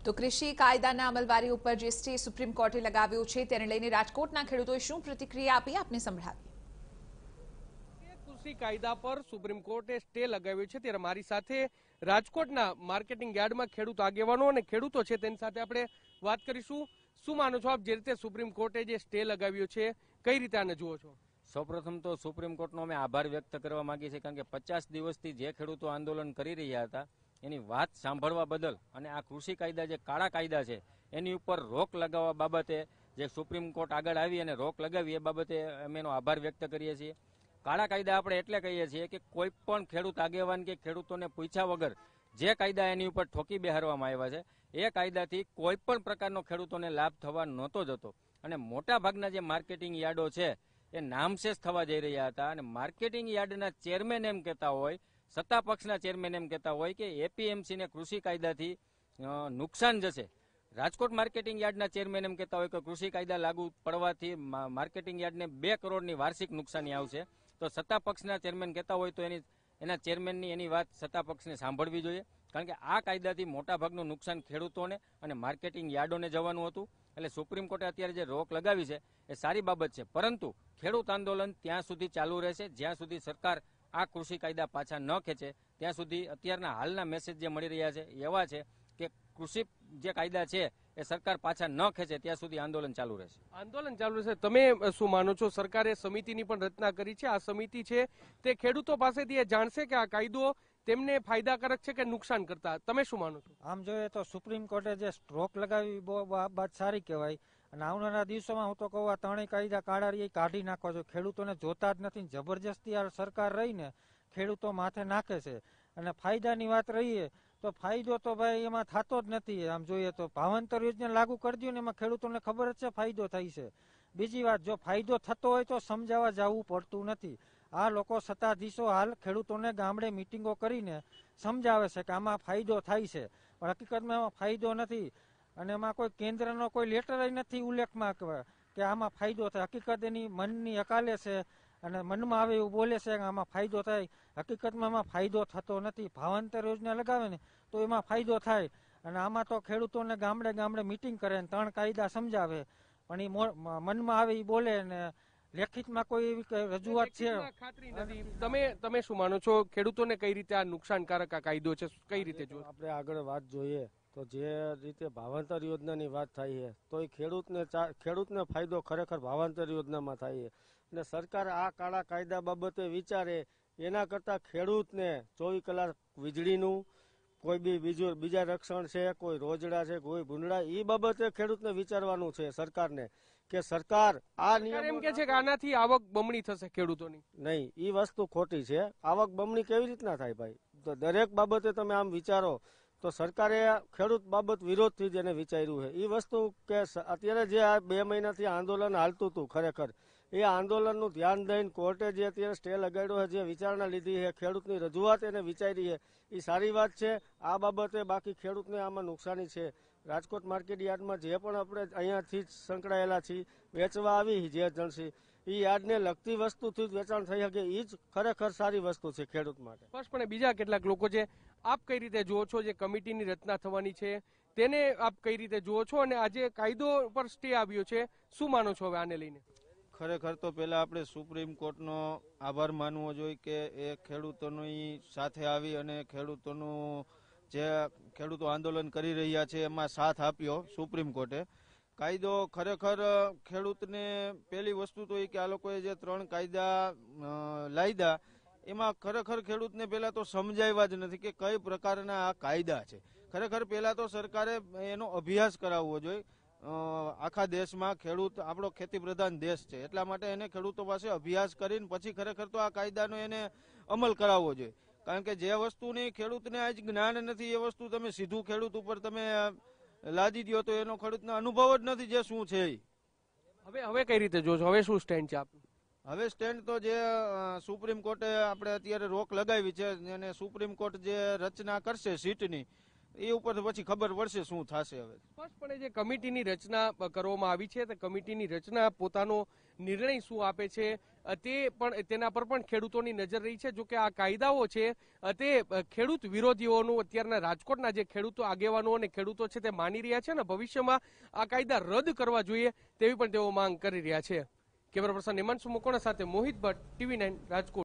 તો કૃષિ કાયદાના અમલવારી ઉપર જે સ્ટે સુપ્રીમ કોર્ટે લગાવ્યો છે તેને લઈને રાજકોટના ખેડૂતોએ શું પ્રતિક્રિયા આપી આપને સંભળાવી કૃષિ કાયદા પર સુપ્રીમ કોર્ટે સ્ટે લગાવ્યો છે ત્યારે મારી સાથે રાજકોટના માર્કેટિંગ યાર્ડમાં ખેડૂત આગેવાનો અને ખેડૂતો છે તેની સાથે આપણે વાત કરીશું. શું માનો છો આપ જે રીતે સુપ્રીમ કોર્ટે જે સ્ટે લગાવ્યો છે કઈ રીતે આને જુઓ છો? સૌપ્રથમ તો સુપ્રીમ કોર્ટનો અમે આભાર વ્યક્ત કરવા માંગીએ છીએ કારણ કે પચાસ દિવસથી જે ખેડૂતો આંદોલન કરી રહ્યા હતા એની વાત સાંભળવા બદલ અને આ કૃષિ કાયદા જે કાળા કાયદા છે, એની ઉપર રોક લગાવવા બાબતે જે સુપ્રીમ કોર્ટ આગળ આવી અને રોક લગાવી, એ બાબતે અમે એનો આભાર વ્યક્ત કરીએ છીએ. કાળા કાયદા આપણે એટલે કહીએ છીએ કે કોઈ પણ ખેડૂત આગેવાન કે ખેડૂતોને પૂછ્યા વગર જે કાયદા એની ઉપર ઠોકી બેહારવામાં આવ્યા છે, એ કાયદાથી કોઈ પણ પ્રકારનો ખેડૂતોને લાભ થવા નહોતો જતો. અને મોટા ભાગના જે માર્કેટિંગ યાર્ડો છે, એ નામશેષ થવા જઈ રહ્યા હતા અને માર્કેટિંગ યાર્ડના ચેરમેન એમ કહેતા હોય સત્તા પક્ષના ચેરમેન એમ કહેતા હોય કે એપીએમસીને કૃષિ કાયદાથી નુકસાન જશે. રાજકોટ માર્કેટિંગ યાર્ડના ચેરમેન એમ કહેતા હોય કે કૃષિ કાયદા લાગુ પડવાથી માર્કેટિંગ યાર્ડને બે કરોડની વાર્ષિક નુકસાની આવશે. તો સત્તા પક્ષના ચેરમેન કહેતા હોય તો એની, એના ચેરમેનની એની વાત સત્તા પક્ષને સાંભળવી જોઈએ. કારણ કે આ કાયદાથી મોટાભાગનું નુકસાન ખેડૂતોને અને માર્કેટિંગ યાર્ડોને જવાનું હતું. એટલે સુપ્રીમ કોર્ટે અત્યારે જે રોક લગાવી છે, એ સારી બાબત છે. પરંતુ ખેડૂત આંદોલન ત્યાં સુધી ચાલુ રહેશે, જ્યાં સુધી સરકાર આ કૃષિ કાયદા પાછા ન ખેંચે, ત્યાં સુધી અત્યારના હાલના મેસેજ જે મળી રહ્યા છે, એવા છે કે કૃષિ જે કાયદા છે, એ સરકાર પાછા ન ખેંચે, ત્યાં સુધી આંદોલન ચાલુ રહેશે. આંદોલન ચાલુ રહેશે. તમે શું માનો છો? સરકારે સમિતિની પણ રચના કરી છે. આ સમિતિ છે તે ખેડૂતો પાસેથી એ જાણશે કે આ કાયદો તેમને ફાયદાકારક છે કે નુકસાન કરતા? તમે શું માનો છો? આમ જોઈએ તો સુપ્રીમ કોર્ટે જે સ્ટ્રોક લગાવી બહુ બા- બાત સારી કહેવાય. અને આવનારા દિવસોમાં હું તો કહું, આ ત્રણેય કાયદા કાઢા એ કાઢી નાખો છો ખેડૂતોને જોતા જ નથી. જબરજસ્તી આ સરકાર રહીને ખેડૂતો માથે નાખે છે. અને ફાયદાની વાત રહીએ તો ફાયદો તો ભાઈ એમાં થતો જ નથી. આમ જોઈએ તો ભાવાંતર યોજના લાગુ કરી દઉં ને, એમાં ખેડૂતોને ખબર જ છે ફાયદો થાય છે. બીજી વાત, જો ફાયદો થતો હોય તો સમજાવવા જવું પડતું નથી. આ લોકો સત્તાધીશો હાલ ખેડૂતોને ગામડે મિટિંગો કરીને સમજાવે છે કે આમાં ફાયદો થાય છે. પણ હકીકતમાં એમાં ફાયદો નથી. અને એમાં કોઈ કેન્દ્રનો કોઈ લેટર નથી ઉલ્લેખમાં કે- આમાં ફાયદો થાય. હકીકત એની મનની અકાલે છે અને મનમાં આવે એવું બોલે છે કે આમાં ફાયદો થાય. હકીકતમાં એમાં ફાયદો થતો નથી. ભાવાંતર યોજના લગાવે ને તો એમાં ફાયદો થાય. અને આમાં તો ખેડૂતોને ગામડે ગામડે મિટિંગ કરે ને ત્રણ કાયદા સમજાવે. પણ એ મનમાં આવે એ બોલે ને લેખિતમાં કોઈ એવી રજૂઆત છે? ખાતરી નથી. તમે તમે શું માનો છો? ખેડૂતોને કઈ રીતે આ નુકસાનકારક આ કાયદો છે? કઈ રીતે જો આપણે આગળ વાત જોઈએ તો જે રીતે ભાવાંતર યોજનાની વાત થાય છે તો એ ખેડૂતને ખેડૂતને ફાયદો ખરેખર ભાવાંતર યોજનામાં થાય છે. અને સરકાર આ કાળા કાયદા બાબતે વિચારે એના કરતાં ખેડૂતને ચોવીસ કલાક વીજળીનું કોઈ બી બીજું બીજા રક્ષણ છે કોઈ રોજડા છે કોઈ ભૂંડડા એ બાબતે ખેડૂતને વિચારવાનું છે સરકારને કે સરકાર આ સરકાર એમ નિયમ કે છે કે આનાથી આવક બમણી થશે ખેડૂતોની. નહીં એ વસ્તુ ખોટી છે. આવક બમણી કેવી રીતના થાય ભાઈ? તો દરેક બાબતે તમે આમ વિચારો તો સરકારે ખેડૂત બાબત વિરોધથી જ એને વિચાર્યું છે. એ વસ્તુ કે અત્યારે જે આ બે મહિનાથી આંદોલન હાલતું હતું ખરેખર એ આંદોલનનું ધ્યાન દઈને કોર્ટે જે અત્યારે સ્ટે લગાડ્યો છે, જે વિચારણા લીધી છે, ખેડૂતની રજૂઆત એને વિચારી છે, એ સારી વાત છે. આ બાબતે બાકી ખેડૂતને આમાં નુકસાની છે. રાજકોટ માર્કેટ યાર્ડમાં જે પણ આપણે અહીંયાથી જ સંકળાયેલા છીએ, વેચવા આવી જે જણસી એ યાર્ડને લગતી વસ્તુથી જ વેચાણ થઈ શકે એ જ ખરેખર સારી વસ્તુ છે ખેડૂત માટે. બસ પણ બીજા કેટલાક લોકો છે, આપ કઈ રીતે જુઓ છો જે કમિટીની રચના થવાની છે, તેને આપ કઈ રીતે જુઓ છો અને આજે કાયદો પર સ્ટે આવ્યો છે, શું માનો છો હવે આને લઈને? ખરેખર તો પહેલાં આપણે સુપ્રીમ કોર્ટનો આભાર માનવો જોઈએ કે એ ખેડૂતોની સાથે આવી અને ખેડૂતોનું જે ખેડૂતો આંદોલન કરી રહ્યા છે એમાં સાથ આપ્યો સુપ્રીમ કોર્ટે. કાયદો ખરેખર ખેડૂતને પહેલી વસ્તુ તો એ કે આ લોકોએ જે ત્રણ કાયદા લાયદા, એમાં ખરેખર ખેડૂતને પહેલાં તો સમજાવ્યા જ નથી કે કઈ પ્રકારના આ કાયદા છે. ખરેખર પહેલાં તો સરકારે એનો અભ્યાસ કરાવવો જોઈએ. આખા દેશમાં ખેડૂત આપણો ખેતી પ્રધાન દેશ છે. એટલા માટે એને ખેડૂતો પાસે અભ્યાસ કરીને પછી ખરેખર તો આ કાયદાનો એને અમલ કરાવવો જોઈએ. કારણ કે જે વસ્તુની ખેડૂતને આજ જ્ઞાન નથી એ વસ્તુ તમે સીધું ખેડૂત ઉપર તમે લાદી દો તો એનો ખેડૂતને અનુભવ જ નથી જે શું છે. હવે હવે કઈ રીતે જોશો? હવે શું સ્ટેન્ડ છે આપનું? હવે સ્ટેન્ડ તો જે સુપ્રીમ કોર્ટે આપણે અત્યારે રોક લગાવી છે અને સુપ્રીમ કોર્ટ જે રચના કરશે સીટની એ ઉપર પછી ખબર પડશે શું થશે હવે. સ્પષ્ટપણે જે કમિટીની રચના કરવામાં આવી છે, તે કમિટીની રચના પોતાનો નિર્ણય શું આપે છે, તે પણ તેના પર પણ ખેડૂતોની નજર રહી છે. જો કે આ કાયદાઓ છે, તે ખેડૂત વિરોધીઓનું અત્યારના રાજકોટના જે ખેડૂતો આગેવાનો અને ખેડૂતો છે તે માની રહ્યા છે ને ભવિષ્યમાં આ કાયદા રદ કરવા જોઈએ તેવી પણ તેઓ માંગ કરી રહ્યા છે. કેમેરા પર્સન હિમાંશુ મુકોણા સાથે મોહિત ભટ્ટ, ટીવી નાઇન રાજકોટ.